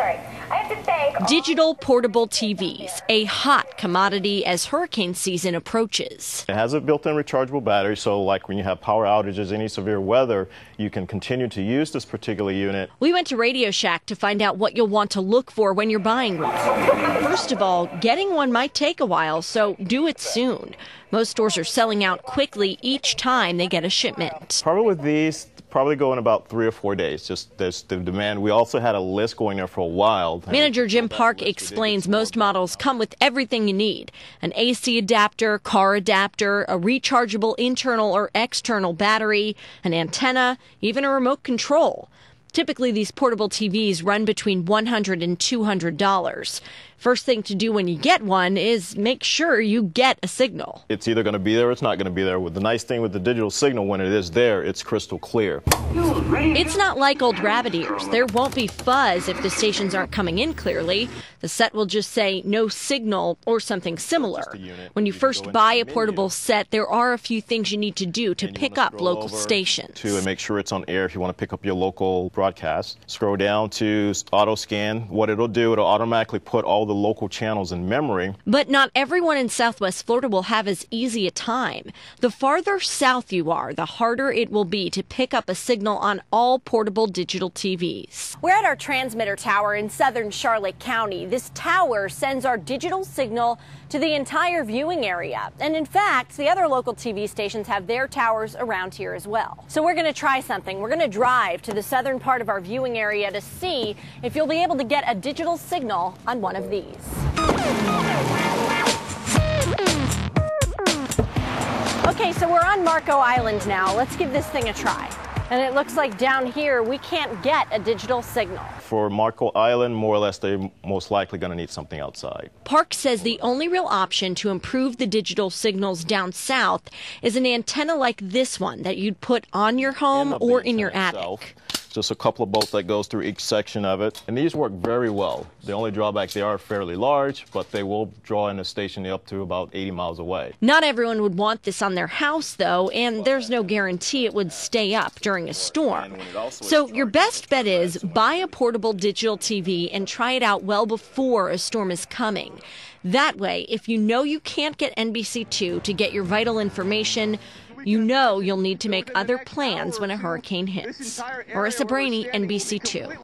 sorry. I have to thank Digital portable TVs, a hot commodity as hurricane season approaches. It has a built-in rechargeable battery, so like when you have power outages, any severe weather, you can continue to use this particular unit. We went to Radio Shack to find out what you'll want to look for when you're buying one. First of all, getting one might take a while, so do it soon. Most stores are selling out quickly each time they get a shipment. Probably with these, probably go in about three or four days. Just there's the demand. We also had a list going there for a while. Manager Jim Park explains most models come with everything you need an AC adapter, car adapter, a rechargeable internal or external battery, an antenna, even a remote control. Typically, these portable TVs run between $100 and $200. First thing to do when you get one is make sure you get a signal. It's either going to be there or it's not going to be there. The nice thing with the digital signal, when it is there, it's crystal clear. It's not like old rabbit ears. There won't be fuzz if the stations aren't coming in clearly. The set will just say no signal or something similar. When you first buy a portable set, there are a few things you need to do to pick up local stations. To and make sure it's on air if you want to pick up your local broadcast. Scroll down to auto scan. What it'll do, it'll automatically put all the local channels in memory. But not everyone in Southwest Florida will have as easy a time. The farther south you are, the harder it will be to pick up a signal on all portable digital TVs. We're at our transmitter tower in southern Charlotte County. This tower sends our digital signal to the entire viewing area. And in fact, the other local TV stations have their towers around here as well. So we're going to try something. We're going to drive to the southern part of our viewing area to see if you'll be able to get a digital signal on one of these. Okay, so we're on Marco Island now. Let's give this thing a try. And it looks like down here we can't get a digital signal. For Marco Island, more or less, they're most likely going to need something outside. Park says the only real option to improve the digital signals down south is an antenna like this one that you'd put on your home or in your attic. Just a couple of bolts that goes through each section of it. And these work very well. The only drawback, they are fairly large, but they will draw in a station up to about 80 miles away. Not everyone would want this on their house, though, and there's no guarantee it would stay up during a storm. So your best bet is buy a portable digital TV and try it out well before a storm is coming. That way, if you know you can't get NBC2 to get your vital information, you know you'll need to make other plans when a hurricane hits. Marissa Brainy, NBC2.